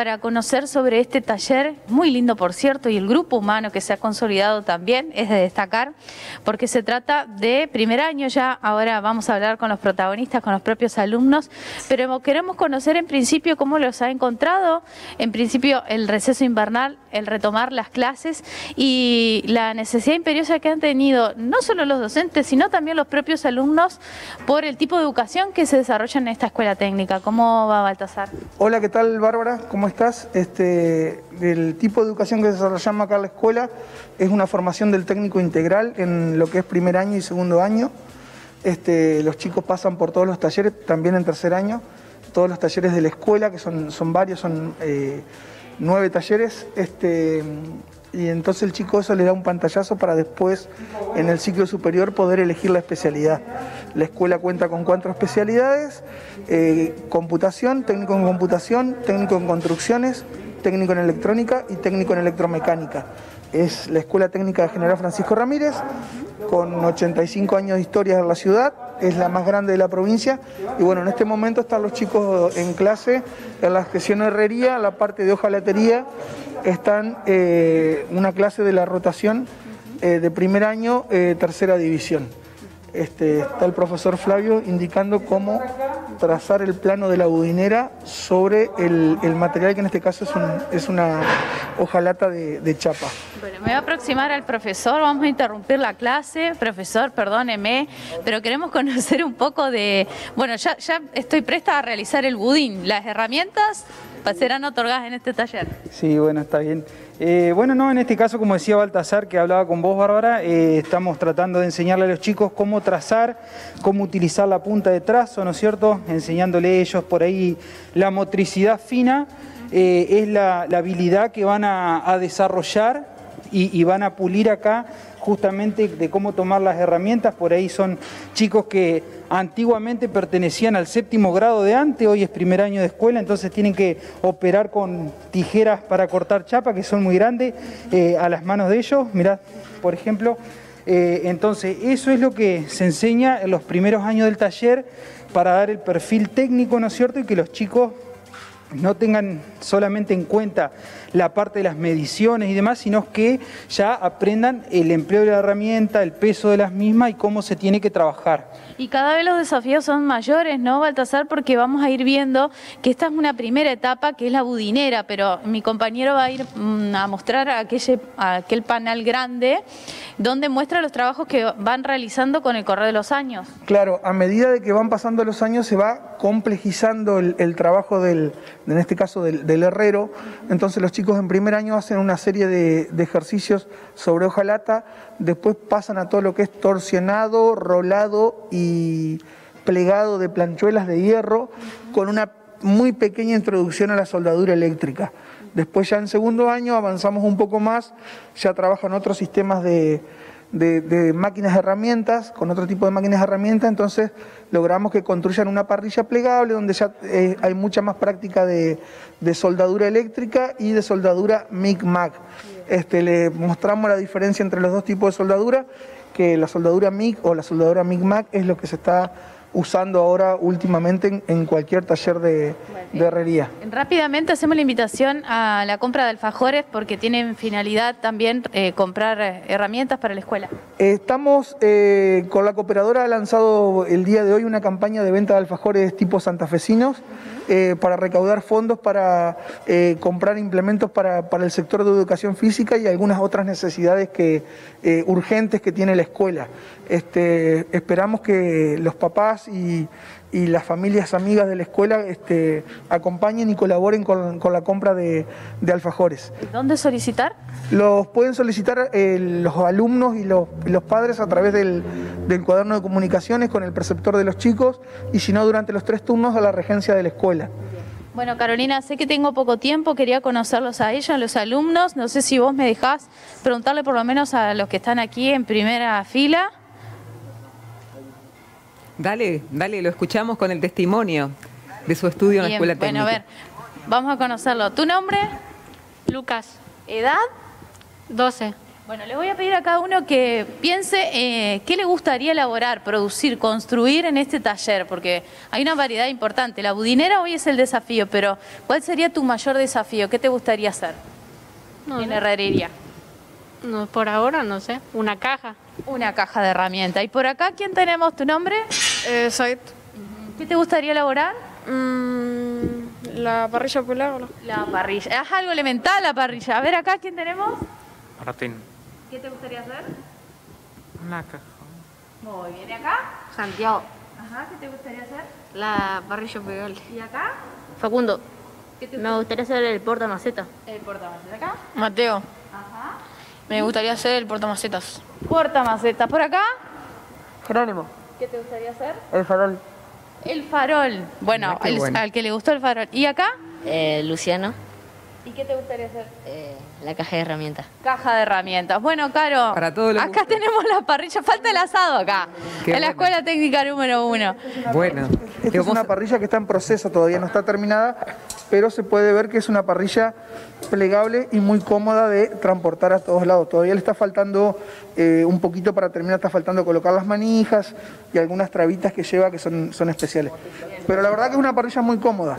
para conocer sobre este taller, muy lindo por cierto, y el grupo humano que se ha consolidado también es de destacar, porque se trata de primer año ya, ahora vamos a hablar con los protagonistas, con los propios alumnos, pero queremos conocer en principio cómo los ha encontrado, en principio el receso invernal, el retomar las clases y la necesidad imperiosa que han tenido no solo los docentes, sino también los propios alumnos por el tipo de educación que se desarrolla en esta escuela técnica. ¿Cómo va Baltasar? Hola, ¿qué tal Bárbara? ¿Cómo estás? Este, el tipo de educación que desarrollamos acá en la escuela es una formación del técnico integral en lo que es primer año y segundo año. Este, los chicos pasan por todos los talleres, también en tercer año, todos los talleres de la escuela, que son, son varios, son eh, nueve talleres. Este, y entonces el chico eso le da un pantallazo para después en el ciclo superior poder elegir la especialidad. La escuela cuenta con cuatro especialidades, eh, computación, técnico en computación, técnico en construcciones, técnico en electrónica y técnico en electromecánica. Es la Escuela Técnica de General Francisco Ramírez, con 85 años de historia en la ciudad, es la más grande de la provincia y bueno, en este momento están los chicos en clase en la gestión herrería, la parte de hojalatería, están eh, una clase de la rotación eh, de primer año, eh, tercera división. Este, está el profesor Flavio indicando cómo trazar el plano de la budinera sobre el, material que en este caso es, una hojalata de, de, chapa. Bueno, me voy a aproximar al profesor, vamos a interrumpir la clase. Profesor, perdóneme, pero queremos conocer un poco de... Bueno, ya, ya estoy presta a realizar el budín. Las herramientas serán otorgadas en este taller. Sí, bueno, está bien. Eh, bueno, no, en este caso, como decía Baltasar, que hablaba con vos, Bárbara, eh, estamos tratando de enseñarle a los chicos cómo trazar, cómo utilizar la punta de trazo, ¿no es cierto? Enseñándole ellos por ahí la motricidad fina, eh, es la, habilidad que van a, desarrollar y van a pulir acá justamente de cómo tomar las herramientas. Por ahí son chicos que antiguamente pertenecían al séptimo grado de antes, hoy es primer año de escuela, entonces tienen que operar con tijeras para cortar chapa, que son muy grandes, eh, a las manos de ellos. Mirad, por ejemplo. Eh, entonces, eso es lo que se enseña en los primeros años del taller para dar el perfil técnico, ¿no es cierto? Y que los chicos no tengan solamente en cuenta la parte de las mediciones y demás, sino que ya aprendan el empleo de la herramienta, el peso de las mismas y cómo se tiene que trabajar. Y cada vez los desafíos son mayores, ¿no, Baltasar? Porque vamos a ir viendo que esta es una primera etapa que es la budinera, pero mi compañero va a ir mm, a mostrar aquel, aquel panel grande donde muestra los trabajos que van realizando con el correr de los años. Claro, a medida de que van pasando los años se va complejizando el, trabajo del, en este caso del, herrero, entonces los chicos en primer año hacen una serie de, ejercicios sobre hojalata, después pasan a todo lo que es torsionado, rolado y plegado de planchuelas de hierro, con una muy pequeña introducción a la soldadura eléctrica. Después ya en segundo año avanzamos un poco más, ya trabajan otros sistemas de, de, máquinas herramientas, con otro tipo de máquinas herramientas, entonces logramos que construyan una parrilla plegable donde ya eh, hay mucha más práctica de, soldadura eléctrica y de soldadura MIG-MAG. Este, le mostramos la diferencia entre los dos tipos de soldadura, que la soldadura MIG o la soldadura MIG-MAG es lo que se está usando ahora últimamente en, cualquier taller de, herrería. Rápidamente hacemos la invitación a la compra de alfajores porque tienen finalidad también eh, comprar eh, herramientas para la escuela. Estamos eh, con la cooperadora, ha lanzado el día de hoy una campaña de venta de alfajores tipo santafesinos para recaudar fondos para comprar implementos para, el sector de educación física y algunas otras necesidades que, urgentes que tiene la escuela. Este, esperamos que los papás y, las familias amigas de la escuela este, acompañen y colaboren con, la compra de, alfajores. ¿Dónde solicitar? Los pueden solicitar eh, los alumnos y los, padres a través del, cuaderno de comunicaciones con el preceptor de los chicos y si no durante los tres turnos a la regencia de la escuela. Bueno, Carolina, sé que tengo poco tiempo, quería conocerlos a ellos, a los alumnos. No sé si vos me dejás preguntarle por lo menos a los que están aquí en primera fila. Dale, dale, lo escuchamos con el testimonio de su estudio en la escuela técnica. Bueno, a ver, vamos a conocerlo. ¿Tu nombre? Lucas. ¿Edad? 12. Bueno, le voy a pedir a cada uno que piense eh, qué le gustaría elaborar, producir, construir en este taller, porque hay una variedad importante. La budinera hoy es el desafío, pero ¿cuál sería tu mayor desafío? ¿Qué te gustaría hacer No en herrería? No, por ahora no sé. Una caja. Una caja de herramientas. ¿Y por acá quién tenemos tu nombre? Eh, Said. ¿Qué te gustaría elaborar? Mm, la parrilla polar. La parrilla. Es algo elemental la parrilla. A ver acá quién tenemos. Martín. ¿Qué te gustaría hacer? Una caja. Muy bien. ¿Y acá? Santiago, Ajá, ¿qué te gustaría hacer? la parrilla pegable. ¿Y acá? Facundo, ¿Qué te me gustaría hacer el porta maceta. El portamacetas. ¿Acá? Mateo. Ajá. Me gustaría hacer el portamacetas. Portamacetas. ¿Por acá? Jerónimo, ¿Qué te gustaría hacer? el farol. El farol. Bueno, el- bueno. al que le gustó el farol. ¿Y acá? Eh, Luciano, ¿Y qué te gustaría hacer? eh, la caja de herramientas. Caja de herramientas. Bueno, Caro, Para todos los acá tenemos la parrilla. Falta el asado acá, Qué en la bueno. Escuela Técnica número uno. Bueno, Esta es una parrilla que está en proceso, todavía no está terminada, pero se puede ver que es una parrilla plegable y muy cómoda de transportar a todos lados. Todavía le está faltando eh, un poquito para terminar, está faltando colocar las manijas y algunas trabitas que lleva que son, son especiales. Pero la verdad que es una parrilla muy cómoda.